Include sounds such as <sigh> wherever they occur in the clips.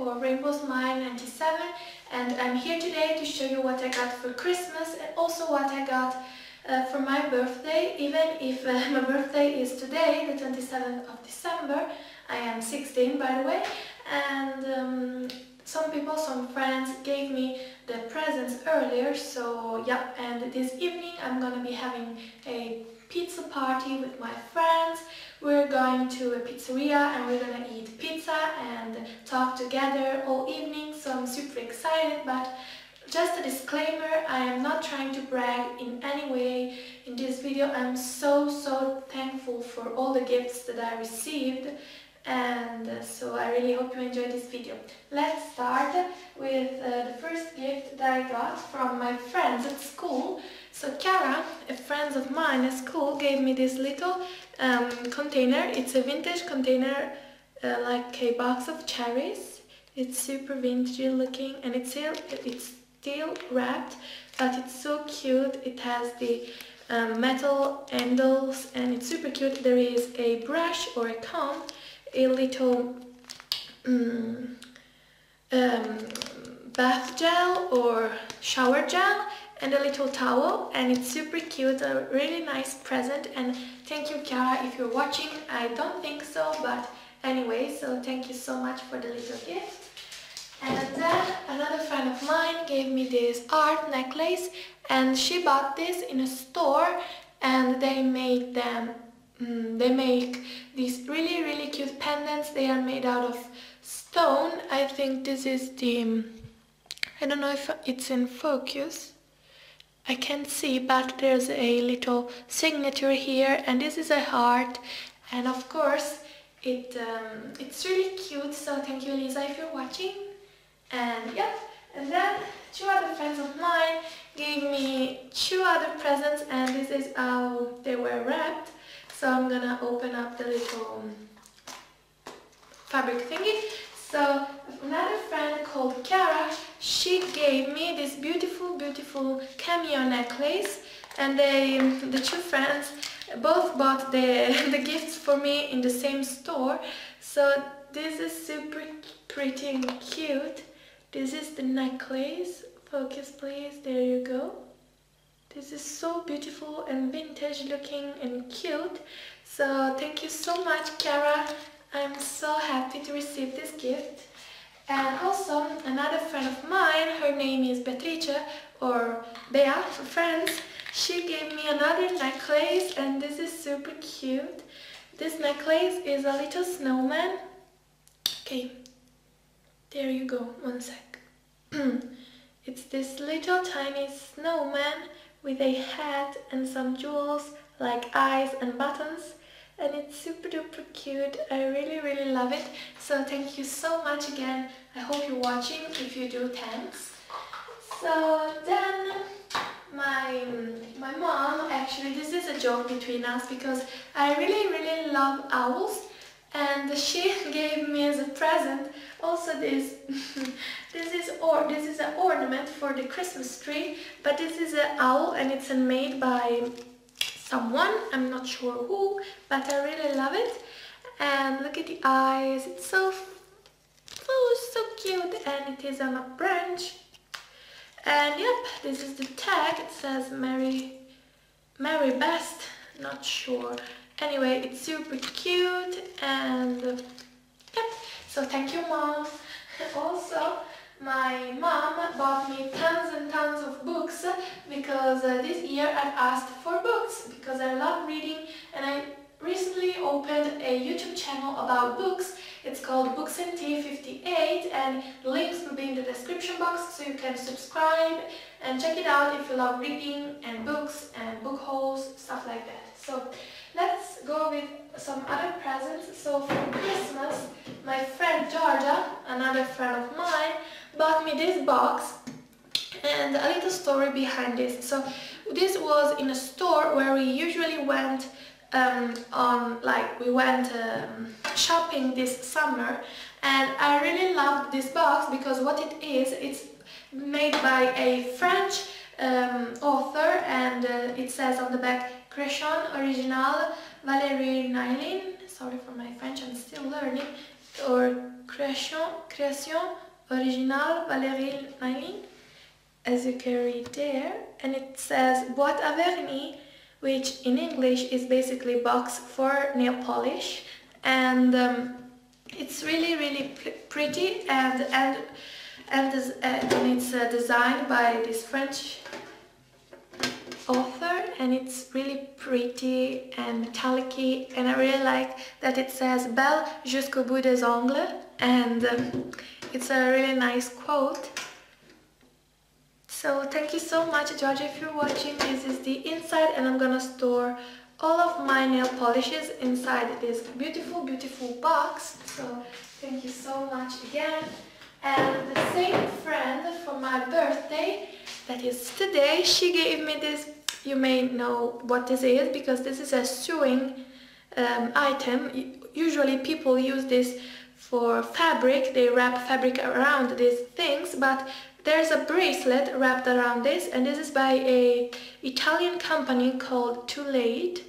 or Rainbow Smile 97 and I'm here today to show you what I got for Christmas and also what I got uh, for my birthday. Even if uh, <laughs> my birthday is today the 27th of December I am 16 by the way and um, some people, some friends gave me the presents earlier so yeah and this evening I'm gonna be having a pizza party with my friends we're going to a pizzeria and we're gonna eat pizza and talk together all evening so I'm super excited but just a disclaimer, I am not trying to brag in any way in this video. I'm so so thankful for all the gifts that I received and so I really hope you enjoyed this video. Let's start with uh, the first gift that I got from my friends at school. So Chiara, a friend of mine at school, gave me this little um, container. It's a vintage container uh, like a box of cherries. It's super vintage looking and it's still, it's still wrapped but it's so cute. It has the um, metal handles and it's super cute. There is a brush or a comb a little um, um, bath gel or shower gel and a little towel and it's super cute a really nice present and thank you Chiara if you're watching I don't think so but anyway so thank you so much for the little gift and then another friend of mine gave me this art necklace and she bought this in a store and they made them Mm, they make these really really cute pendants. They are made out of stone. I think this is the... I don't know if it's in focus. I can't see but there's a little signature here and this is a heart. And of course it um, it's really cute so thank you Lisa if you're watching. And yeah and then two other friends of mine gave me two other presents and this is how they were wrapped. So I'm gonna open up the little fabric thingy. So another friend called Chiara, she gave me this beautiful, beautiful cameo necklace and they, the two friends both bought the, <laughs> the gifts for me in the same store. So this is super pretty and cute. This is the necklace. Focus please, there you go. This is so beautiful and vintage looking and cute. So thank you so much, Chiara. I'm so happy to receive this gift. And also another friend of mine, her name is Beatrice or Bea for friends. She gave me another necklace and this is super cute. This necklace is a little snowman. Okay, there you go, one sec. <clears throat> it's this little tiny snowman with a hat and some jewels like eyes and buttons and it's super duper cute. I really really love it. So thank you so much again. I hope you're watching if you do. Thanks. So then my my mom actually this is a joke between us because I really really love owls. And she <laughs> gave me as a present also this <laughs> this is or this is an ornament for the Christmas tree but this is an owl and it's made by someone I'm not sure who but I really love it and look at the eyes it's so so so cute and it is on a branch and yep this is the tag it says Mary Mary Best not sure Anyway, it's super cute and yep. So thank you mom. <laughs> Also, my mom bought me tons and tons of books because uh, this year I've asked for books because I love reading and I recently opened a YouTube channel about books. It's called Books and Tea 58 and links will be in the description box so you can subscribe and check it out if you love reading and books and book hauls, stuff like that. So let's go with some other presents. So for Christmas, my friend Georgia, another friend of mine, bought me this box and a little story behind this. So this was in a store where we usually went um, on like we went um, shopping this summer and I really loved this box because what it is it's made by a French um, author and uh, it says on the back Création Original Valérie Nylin sorry for my French I'm still learning or Création, Création Originale Valérie Nylin, as you can read there. And it says Boîte à vernis, which in English is basically box for nail polish. And um, it's really, really pretty and, and, and, and it's uh, designed by this French and it's really pretty and metallic and I really like that it says Belle jusqu'au bout des ongles and um, it's a really nice quote. So thank you so much Georgia if you're watching. This is the inside and I'm gonna store all of my nail polishes inside this beautiful beautiful box. So thank you so much again. And the same friend for my birthday that is today, she gave me this you may know what this is because this is a sewing um, item. Usually people use this for fabric, they wrap fabric around these things, but there's a bracelet wrapped around this and this is by a Italian company called Too Late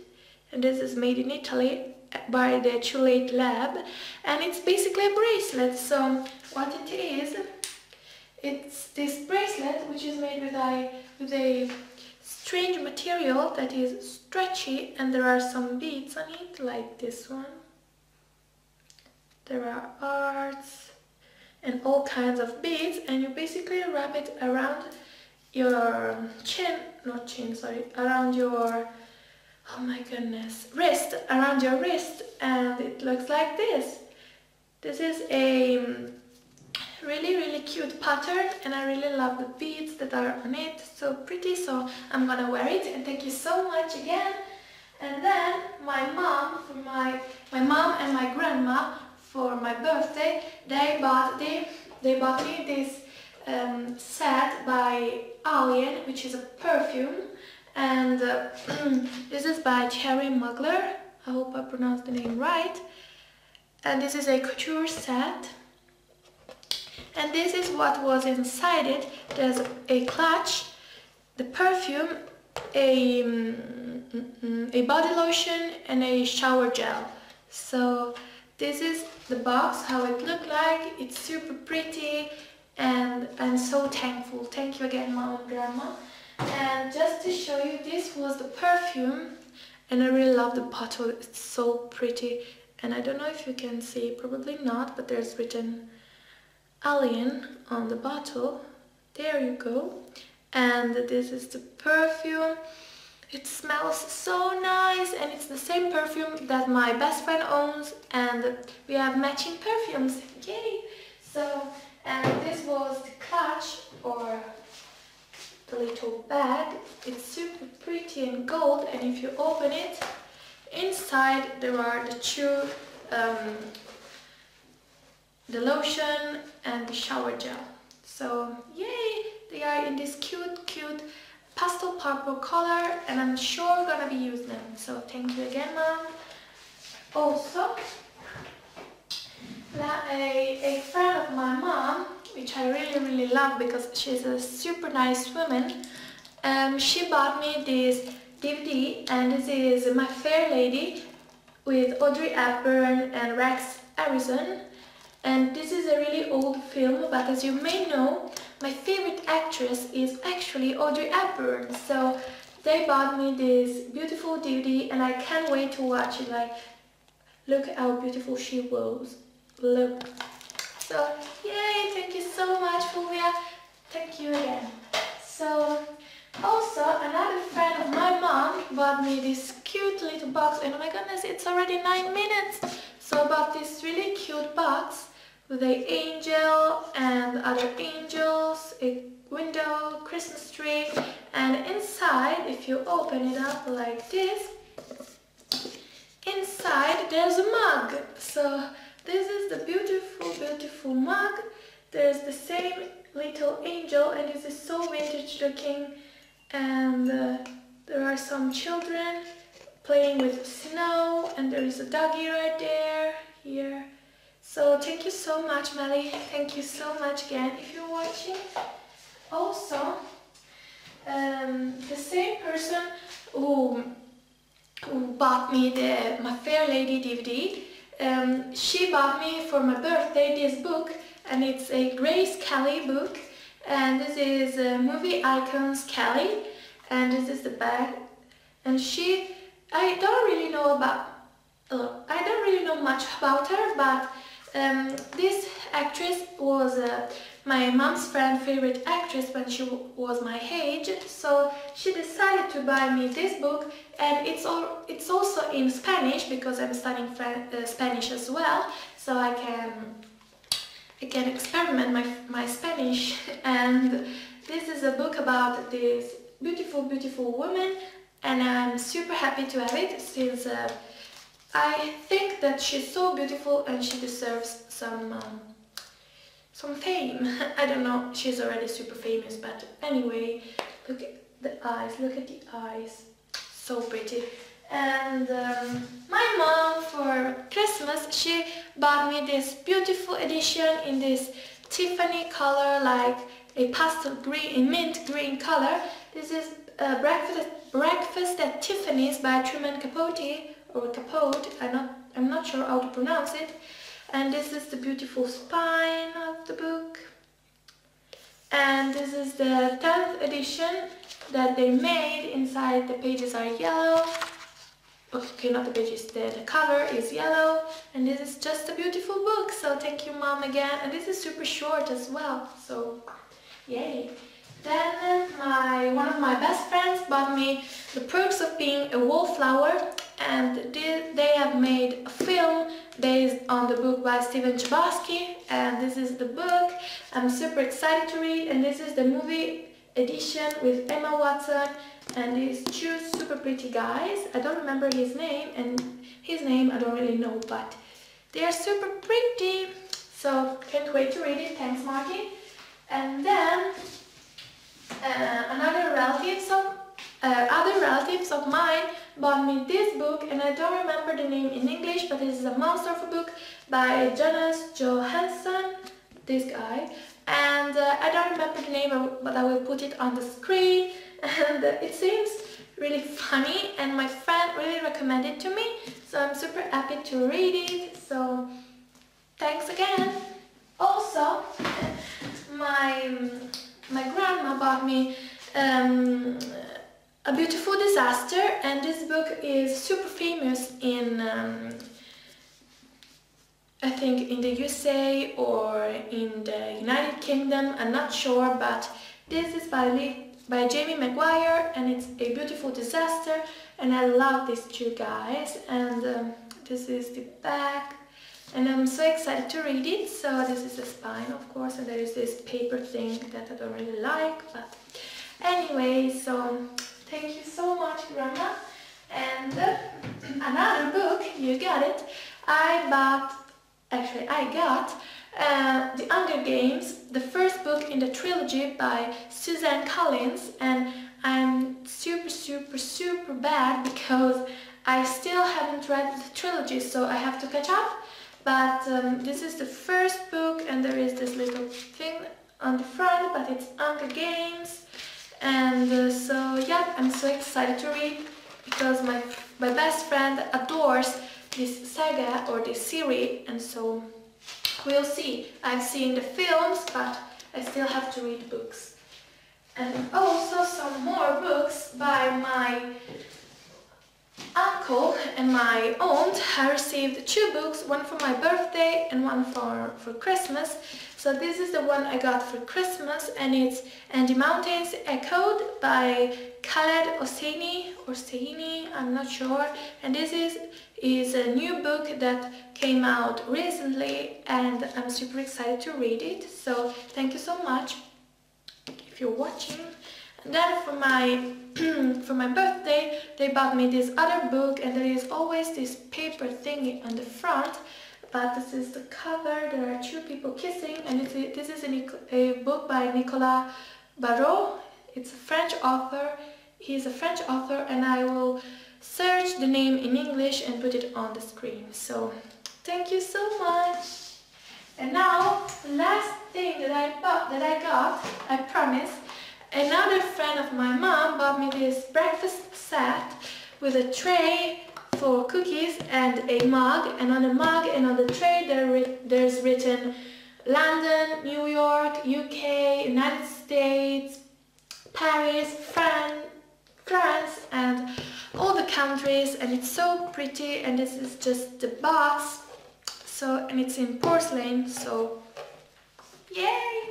and this is made in Italy by the Too Late Lab and it's basically a bracelet so what it is it's this bracelet which is made with a with a strange material that is stretchy and there are some beads on it like this one. There are arts and all kinds of beads and you basically wrap it around your chin, not chin, sorry, around your, oh my goodness, wrist, around your wrist and it looks like this. This is a really really cute pattern and I really love the beads that are on it. So pretty so I'm gonna wear it and thank you so much again. And then my mom for my my mom and my grandma for my birthday they bought they they bought me this um, set by Alien which is a perfume. And uh, <clears throat> this is by Thierry Mugler I hope I pronounced the name right. And this is a couture set and this is what was inside it. There's a clutch the perfume a mm, a body lotion and a shower gel. So this is the box how it looked like. It's super pretty and I'm so thankful. Thank you again mom and grandma. And just to show you this was the perfume and I really love the bottle. It's so pretty. And I don't know if you can see probably not but there's written Alien on the bottle. There you go. And this is the perfume. It smells so nice and it's the same perfume that my best friend owns and we have matching perfumes. Yay! So, and this was the clutch or the little bag. It's super pretty and gold and if you open it, inside there are the two um, the lotion and the shower gel. So yay, they are in this cute, cute pastel purple color and I'm sure gonna be using them. So thank you again, mom. Also, a, a friend of my mom, which I really, really love because she's a super nice woman, um, she bought me this DVD and this is My Fair Lady with Audrey Hepburn and Rex Harrison and this is a really old film but as you may know my favorite actress is actually Audrey Hepburn. So they bought me this beautiful DVD and I can't wait to watch it. Like look how beautiful she was. Look. So yay thank you so much Fulvia. Thank you again. So also another friend of my mom bought me this cute little box and oh my goodness it's already nine minutes. So I bought this really cute box the angel and other angels, a window, Christmas tree, and inside, if you open it up like this, inside there's a mug. So this is the beautiful, beautiful mug. There's the same little angel and this is so vintage looking and uh, there are some children playing with snow and there is a doggy right there, here. So thank you so much, Melly. Thank you so much again if you're watching. Also, um, the same person who, who bought me the My Fair Lady DVD, um, she bought me for my birthday this book and it's a Grace Kelly book and this is uh, Movie Icons Kelly and this is the back and she I don't really know about uh, I don't really know much about her but um, this actress was uh, my mom's friend favorite actress when she was my age so she decided to buy me this book and it's all it's also in Spanish because I'm studying uh, Spanish as well so I can I can experiment my, my Spanish. <laughs> And this is a book about this beautiful beautiful woman and I'm super happy to have it since uh, I think that she's so beautiful and she deserves some um, some fame. <laughs> I don't know, she's already super famous, but anyway, look at the eyes, look at the eyes, so pretty. And um, my mom for Christmas, she bought me this beautiful edition in this Tiffany color, like a pastel green, a mint green color. This is uh, Breakfast, Breakfast at Tiffany's by Truman Capote or Capote, I'm not, I'm not sure how to pronounce it. And this is the beautiful spine of the book. And this is the 10th edition that they made. Inside the pages are yellow. Okay, not the pages, the, the cover is yellow. And this is just a beautiful book. So thank you mom again. And this is super short as well. So yay. Then my one of my best friends bought me The Perks of Being a Wallflower and they have made a film based on the book by Stephen Chbosky and this is the book. I'm super excited to read and this is the movie edition with Emma Watson and these two super pretty guys. I don't remember his name and his name I don't really know but they are super pretty. So can't wait to read it. Thanks Marty. And then uh, another relatives of uh, other relatives of mine bought me this book and I don't remember the name in English but this is a monster of a book by Jonas Jonasson, this guy. And uh, I don't remember the name but I will put it on the screen. <laughs> And uh, it seems really funny and my friend really recommended it to me so I'm super happy to read it. So thanks again. Also <laughs> my my grandma bought me um, a Beautiful Disaster and this book is super famous in um, I think in the USA or in the United Kingdom, I'm not sure but this is by, Lee, by Jamie McGuire and it's a beautiful disaster and I love these two guys and um, this is the back and I'm so excited to read it. So this is the spine of course and there is this paper thing that I don't really like but anyway so Thank you so much, Grandma. And uh, another book, you got it. I bought, actually I got uh, The Hunger Games, the first book in the trilogy by Suzanne Collins and I'm super super super bad because I still haven't read the trilogy so I have to catch up but um, this is the first book and there is this little thing on the front but it's Hunger Games and uh, so yeah I'm so excited to read because my my best friend adores this saga or this series and so we'll see. I've seen the films but I still have to read books. And also some more books by my uncle and my aunt I received two books, one for my birthday and one for, for Christmas. So this is the one I got for Christmas and it's And the Mountains Echoed by Khaled Hosseini or Seini, I'm not sure. And this is, is a new book that came out recently and I'm super excited to read it. So thank you so much if you're watching. And then for my <clears throat> for my birthday they bought me this other book and there is always this paper thingy on the front but this is the cover, there are two people kissing and this is a, a book by Nicolas Barreau. It's a French author, he's a French author and I will search the name in English and put it on the screen. So thank you so much! And now, the last thing that I bought, that I got, I promise, Another friend of my mom bought me this breakfast set with a tray for cookies and a mug. And on the mug and on the tray there there's written London, New York, UK, United States, Paris, Fran France and all the countries. And it's so pretty and this is just the box so and it's in porcelain so yay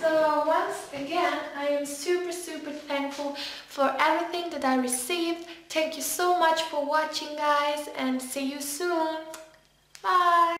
so once again I am super super thankful for everything that I received. Thank you so much for watching guys and see you soon. Bye